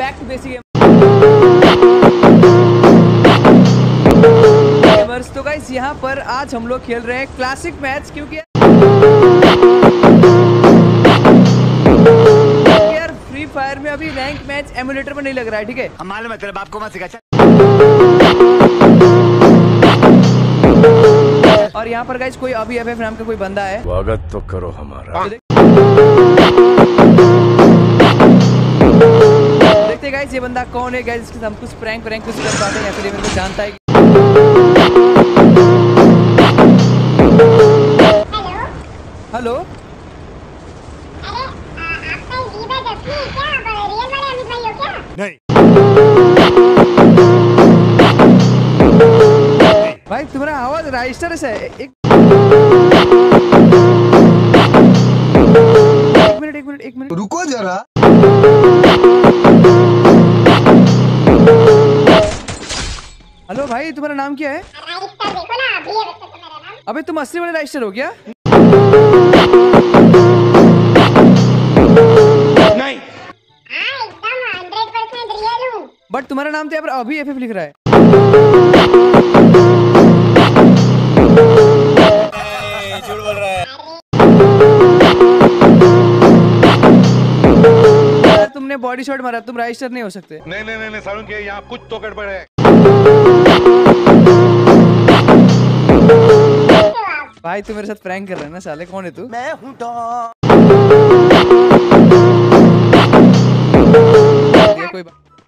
Back to basic तो guys यहाँ पर आज हम लोग खेल रहे हैं क्लासिक मैच क्योंकि यार फ्री फायर में अभी रैंक मैच एमुलेटर में नहीं लग रहा है ठीक है? मालूम है तेरे बाप को मत सिखा और यहाँ पर गाइज़ कोई अभी एफ़ नाम का कोई बंदा है। स्वागत तो करो हमारा। हाँ। देखते गाइस ये बंदा कौन है? गाइस इसके साथ हम कुछ प्रैंक प्रैंक कुछ कर पाते हैं या फिर ये मेरे को जानता है हेलो हेलो अरे आ, आपका वीबा जस्मी है क्या आप रियल वाले अमित भाई हो क्या नहीं। भाई तुम्हारा आवाज़ रजिस्टर से है। एक मिनट एक मिनट एक मिनट। रुको जरा। हेलो भाई तुम्हारा नाम क्या है? देखो ना अभी तो नाम। अबे तुम असली वाले रजिस्टर हो क्या नहीं। हाँ हूँ। बट तुम्हारा नाम तो यहाँ पर अभी एफ़ लिख रहा है। झूठ बोल रहा है यार, तुमने बॉडी शॉट मारा तुम रजिस्टर नहीं हो सकते। नहीं नहीं नहीं, नहीं सारुण के यहाँ कुछ तो गड़बड़ है। भाई तू मेरे साथ प्रैंक कर रहा है ना साले कौन है तू? मैं हूँ ये कोई बात